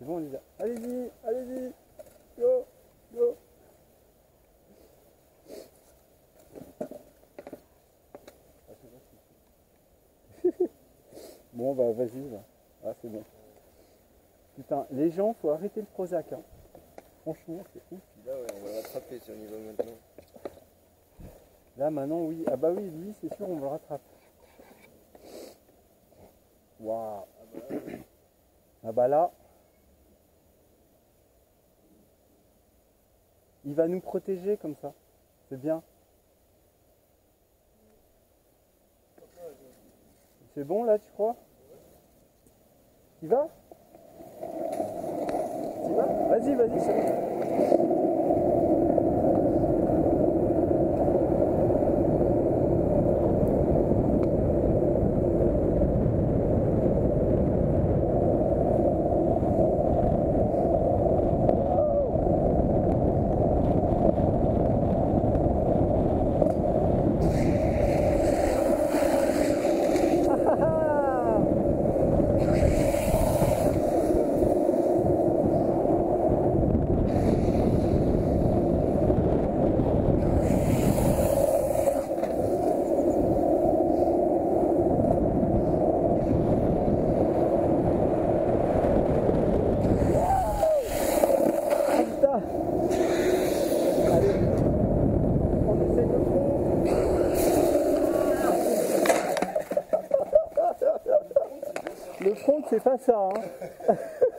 C'est bon, Lisa. Allez-y, allez-y. Go, go. bon, bah vas-y, va. Ah, c'est bon. Putain, les gens, faut arrêter le Prozac. Hein. Franchement, c'est ouf. Là, ouais, on va l'attraper si on y va maintenant. Là, maintenant, oui. Ah bah oui, lui, c'est sûr, on le rattrape. Waouh. Ah bah là. Il va nous protéger comme ça. C'est bien. C'est bon là, tu crois? Tu vas? Tu vas? Vas-y, vas-y, c'est. Le front, c'est pas ça. Hein.